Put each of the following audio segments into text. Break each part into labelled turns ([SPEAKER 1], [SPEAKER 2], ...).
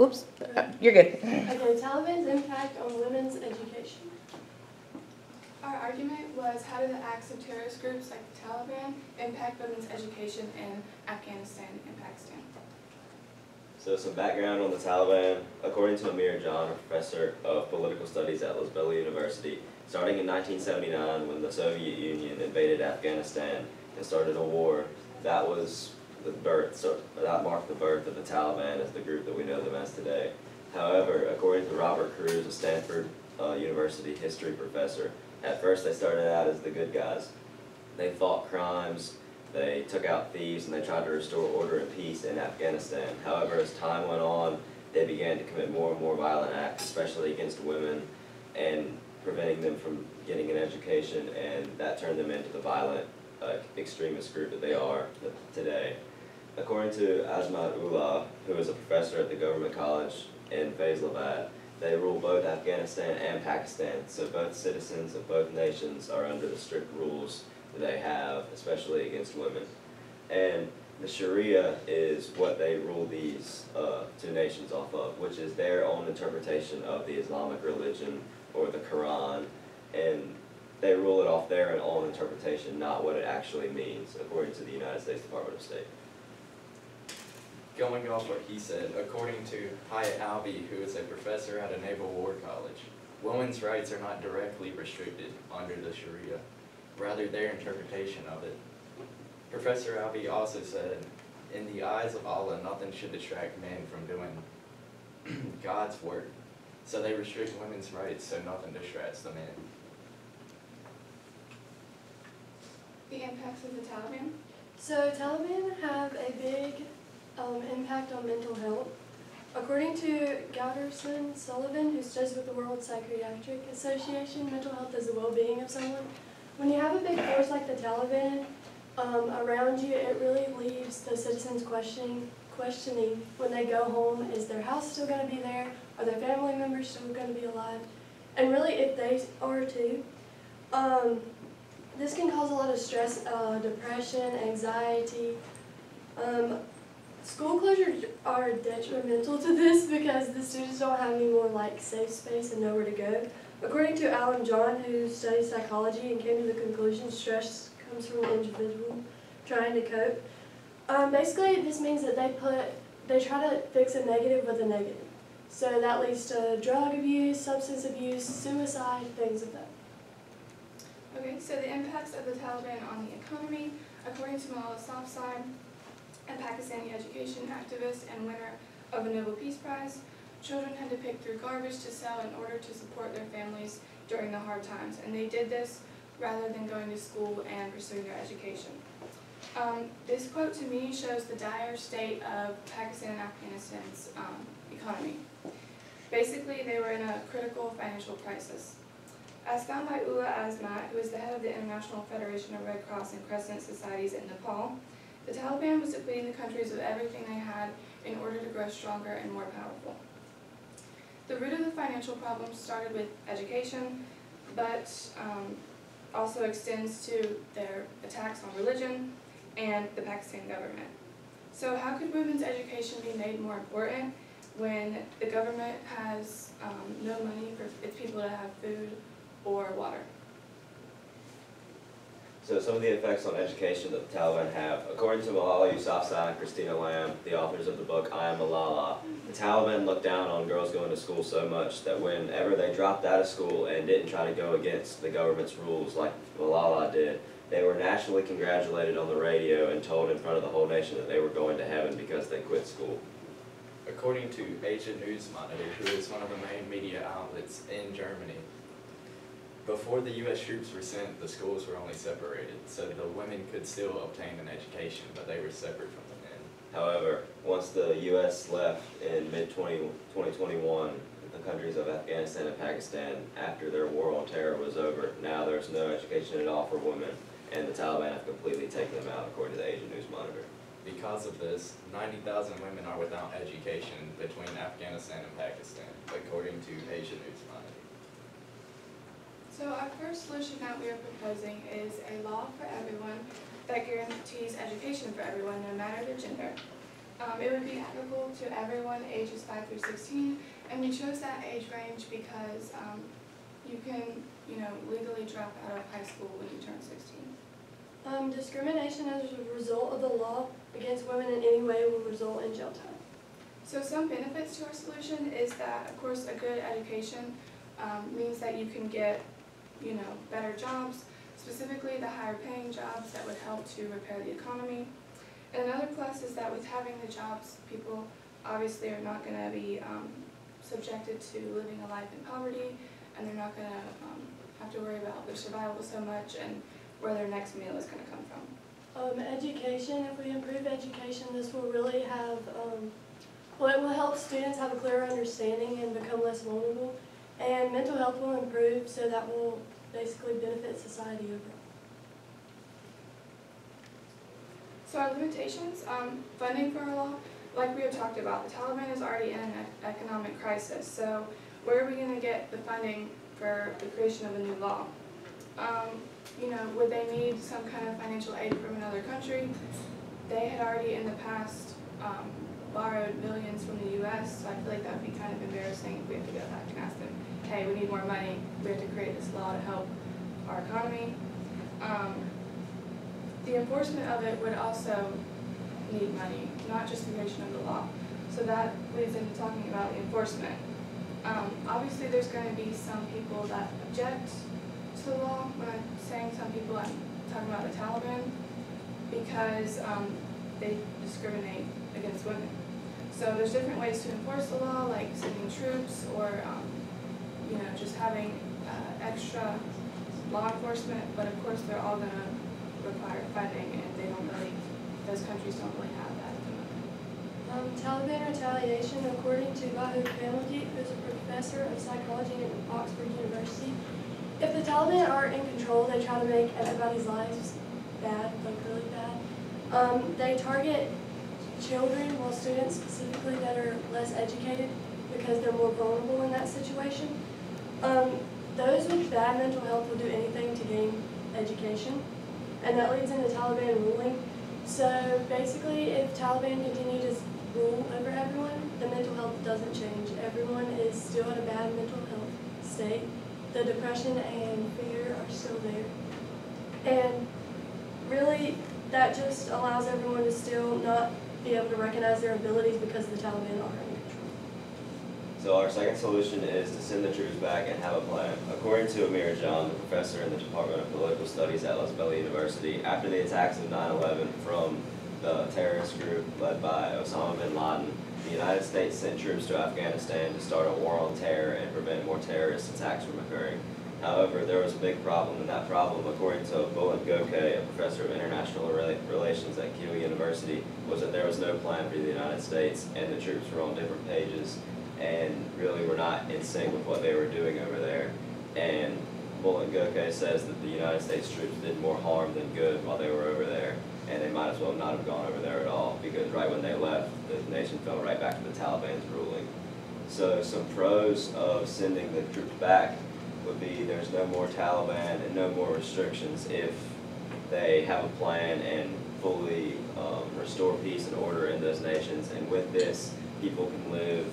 [SPEAKER 1] Whoops, Uh, you're good.
[SPEAKER 2] Okay, Taliban's impact on women's education.
[SPEAKER 3] Our argument was how do the acts of terrorist groups like the Taliban impact women's education in Afghanistan and Pakistan?
[SPEAKER 4] So some background on the Taliban. According to Amir John, a professor of political studies at Lasbela University, starting in 1979 when the Soviet Union invaded Afghanistan and started a war, that was the birth, so that marked the birth of the Taliban as the group that we know them as today. However, according to Robert Crews, a Stanford uh, University history professor, at first they started out as the good guys. They fought crimes, they took out thieves, and they tried to restore order and peace in Afghanistan. However, as time went on, they began to commit more and more violent acts, especially against women, and preventing them from getting an education, and that turned them into the violent uh, extremist group that they are today. According to Azmat Ullah, who is a professor at the government college in Faisalabad, they rule both Afghanistan and Pakistan, so both citizens of both nations are under the strict rules that they have, especially against women. And the Sharia is what they rule these uh, two nations off of, which is their own interpretation of the Islamic religion or the Quran, and they rule it off their own interpretation, not what it actually means, according to the United States Department of State.
[SPEAKER 5] Going off what he said, according to Hayat Alvi, who is a professor at a Naval War College, women's rights are not directly restricted under the Sharia, rather their interpretation of it. Professor Alvi also said, in the eyes of Allah, nothing should distract men from doing God's work. So they restrict women's rights so nothing distracts the men.
[SPEAKER 3] The impacts of the Taliban?
[SPEAKER 2] So Taliban have a big um, impact on mental health. According to Gauderson Sullivan, who studies with the World Psychiatric Association, mental health is the well-being of someone. When you have a big force like the Taliban um, around you, it really leaves the citizens questioning, questioning when they go home, is their house still going to be there? Are their family members still going to be alive? And really, if they are too, um, this can cause a lot of stress, uh, depression, anxiety. Um, are detrimental to this because the students don't have any more like safe space and nowhere to go. According to Alan John, who studies psychology and came to the conclusion stress comes from the individual trying to cope. Um, basically, this means that they put they try to fix a negative with a negative. So that leads to drug abuse, substance abuse, suicide, things of that.
[SPEAKER 3] Okay, so the impacts of the Taliban on the economy, according to Malala Yousafzai, a Pakistani education activist and winner of a Nobel Peace Prize, children had to pick through garbage to sell in order to support their families during the hard times, and they did this rather than going to school and pursuing their education. Um, this quote to me shows the dire state of Pakistan and Afghanistan's um, economy. Basically, they were in a critical financial crisis. As found by Ula Azmat, who is the head of the International Federation of Red Cross and Crescent Societies in Nepal, the Taliban was depleting the countries of everything they had in order to grow stronger and more powerful. The root of the financial problem started with education, but um, also extends to their attacks on religion and the Pakistan government. So how could women's education be made more important when the government has um, no money for its people to have food or water?
[SPEAKER 4] So some of the effects on education that the Taliban have, according to Malala Yousafzai and Christina Lamb, the authors of the book I Am Malala, the Taliban looked down on girls going to school so much that whenever they dropped out of school and didn't try to go against the government's rules like Malala did, they were nationally congratulated on the radio and told in front of the whole nation that they were going to heaven because they quit school.
[SPEAKER 5] According to Asia News Monitor, who is one of the main media outlets in Germany, before the U.S. troops were sent, the schools were only separated, so the women could still obtain an education, but they were separate from the men.
[SPEAKER 4] However, once the U.S. left in mid-2021, the countries of Afghanistan and Pakistan, after their war on terror was over, now there's no education at all for women, and the Taliban have completely taken them out, according to the Asia News Monitor.
[SPEAKER 5] Because of this, 90,000 women are without education between Afghanistan and Pakistan, according to Asia News Monitor.
[SPEAKER 3] So our first solution that we are proposing is a law for everyone that guarantees education for everyone, no matter their gender. Um, it would be applicable to everyone ages five through sixteen, and we chose that age range because, um, you can, you know, legally drop out of high school when you turn sixteen.
[SPEAKER 2] Um, discrimination as a result of the law against women in any way will result in jail time.
[SPEAKER 3] So some benefits to our solution is that, of course, a good education um, means that you can get, you know, better jobs, specifically the higher paying jobs that would help to repair the economy. And another plus is that with having the jobs, people obviously are not going to be um, subjected to living a life in poverty, and they're not going to um, have to worry about their survival so much and where their next meal is going to come from.
[SPEAKER 2] Um, education, if we improve education, this will really have, um, well, it will help students have a clearer understanding and become less vulnerable. And mental health will improve, so that will basically benefit society overall.
[SPEAKER 3] So our limitations, um, funding for our law, like we have talked about, the Taliban is already in an economic crisis, so where are we gonna get the funding for the creation of a new law? Um, you know, would they need some kind of financial aid from another country? They had already in the past, um, borrowed millions from the US, so I feel like that would be kind of embarrassing if we have to go back and ask them, hey, we need more money, we have to create this law to help our economy. Um, the enforcement of it would also need money, not just the creation of the law. So that leads into talking about enforcement. Um, obviously, there's going to be some people that object to the law. When I'm saying some people, I'm talking about the Taliban because um, they discriminate against women. So there's different ways to enforce the law, like sending troops or, um, you know, just having uh, extra law enforcement. But of course, they're all going to require funding, and they don't really, those countries don't really have that at the moment.
[SPEAKER 2] Um, Taliban retaliation, according to Bahu Kamaljeet, who's a professor of psychology at Oxford University. If the Taliban are in control, they try to make everybody's lives bad, like really bad. Um, they target children, well, students specifically that are less educated because they're more vulnerable in that situation. Um, those with bad mental health will do anything to gain education, and that leads into Taliban ruling. So basically, if Taliban continue to rule over everyone, the mental health doesn't change. Everyone is still in a bad mental health state. The depression and fear are still there. And really, that just allows everyone to still not be able to recognize their abilities because of the Taliban are.
[SPEAKER 4] So our second solution is to send the troops back and have a plan. According to Amir John, the professor in the Department of Political Studies at Lasbela University, after the attacks of 9/11 from the terrorist group led by Osama bin Laden, the United States sent troops to Afghanistan to start a war on terror and prevent more terrorist attacks from occurring. However, there was a big problem, and that problem, according to Bulent Gokay, a professor of international relations at Keele University, was that there was no plan for the United States, and the troops were on different pages, and really were not in sync with what they were doing over there. And Gokay says that the United States troops did more harm than good while they were over there, and they might as well not have gone over there at all, because right when they left, the nation fell right back to the Taliban's ruling. So some pros of sending the troops back would be there's no more Taliban and no more restrictions if they have a plan and fully um, restore peace and order in those nations. And with this, people can live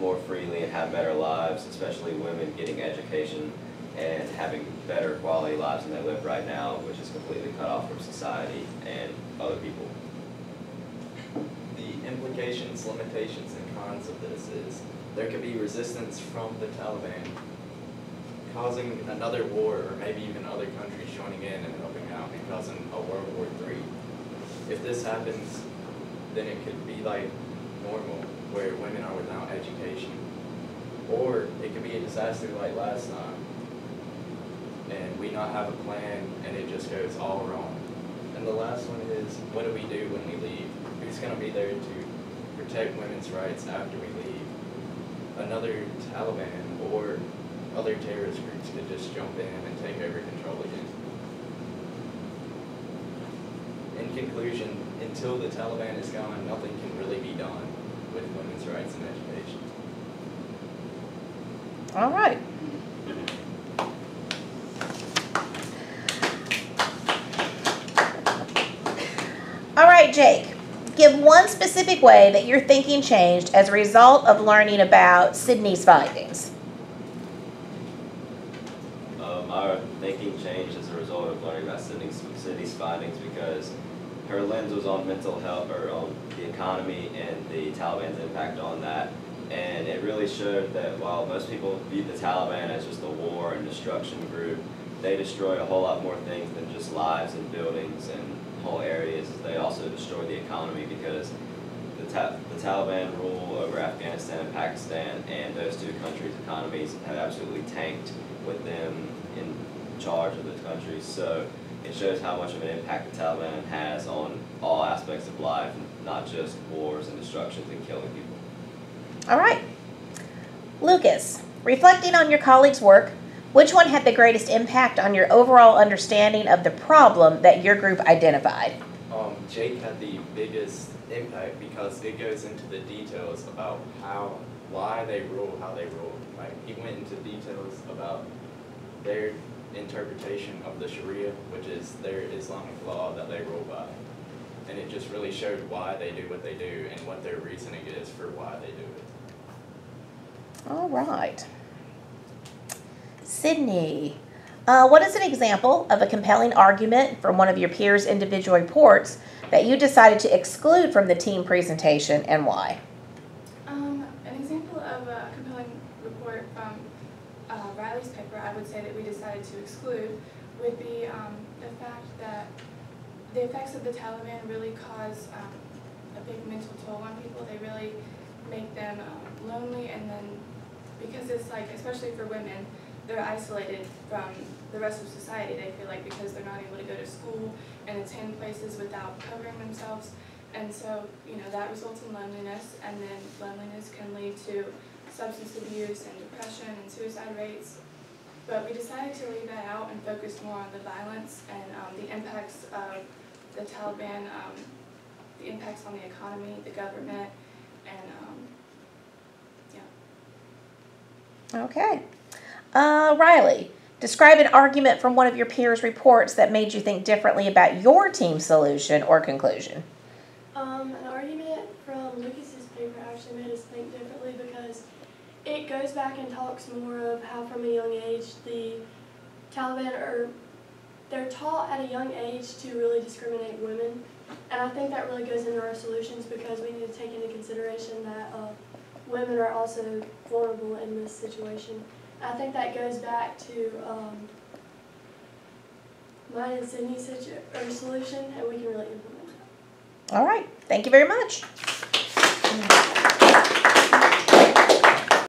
[SPEAKER 4] more freely and have better lives, especially women getting education and having better quality lives than they live right now, which is completely cut off from society and other people.
[SPEAKER 5] The implications, limitations, and cons of this is there could be resistance from the Taliban, causing another war, or maybe even other countries joining in and helping out and causing a World War III. If this happens, then it could be like normal, where women are without education. Or it could be a disaster like last time, and we not have a plan, and it just goes all wrong. And the last one is, what do we do when we leave? Who's gonna be there to protect women's rights after we leave? Another Taliban or other terrorist groups could just jump in and take over control again. In conclusion, until the Taliban is gone, nothing can really be done with women's rights and education.
[SPEAKER 1] All right. All right, Jake. give one specific way that your thinking changed as a result of learning about Sydney's findings.
[SPEAKER 4] Um, our thinking changed as a result of learning about Sydney's, Sydney's findings because her lens was on mental health or on the economy and the Taliban's impact on that. And it really showed that while most people view the Taliban as just a war and destruction group, they destroy a whole lot more things than just lives and buildings and whole areas. They also destroy the economy because the, Ta- the Taliban rule over Afghanistan and Pakistan, and those two countries' economies have absolutely tanked with them charge of the country. So it shows how much of an impact the Taliban has on all aspects of life, not just wars and destructions and killing people.
[SPEAKER 1] All right. Lucas, reflecting on your colleagues' work, which one had the greatest impact on your overall understanding of the problem that your group identified?
[SPEAKER 5] Um, Jake had the biggest impact because it goes into the details about how, why they rule, how they rule. Like, he went into details about their interpretation of the Sharia, which is their Islamic law that they rule by. And it just really showed why they do what they do and what their reasoning is for why they do it.
[SPEAKER 1] All right. Sydney, uh, what is an example of a compelling argument from one of your peers' individual reports that you decided to exclude from the team presentation and why?
[SPEAKER 3] Um, an example of a compelling report from uh, Riley's paper, I would say that we decided exclude, would be um, the fact that the effects of the Taliban really cause um, a big mental toll on people. They really make them um, lonely, and then because it's like, especially for women, they're isolated from the rest of society. They feel like because they're not able to go to school and attend places without covering themselves. And so, you know, that results in loneliness, and then loneliness can lead to substance abuse and depression and suicide rates. But we decided to leave that out and focus more on the violence and um, the impacts of the Taliban, um, the impacts on the economy, the government, and um, yeah.
[SPEAKER 1] Okay. Uh, Riley, describe an argument from one of your peers' reports that made you think differently about your team's solution or conclusion.
[SPEAKER 2] Um, an argument from Lucas's paper actually made us think differently because it goes back and talks more of how from a young age the Taliban are they're taught at a young age to really discriminate women, and I think that really goes into our solutions because we need to take into consideration that uh, women are also vulnerable in this situation. I think that goes back to um, and Sydney's solution, and we can really implement that.
[SPEAKER 1] All right. Thank you very much.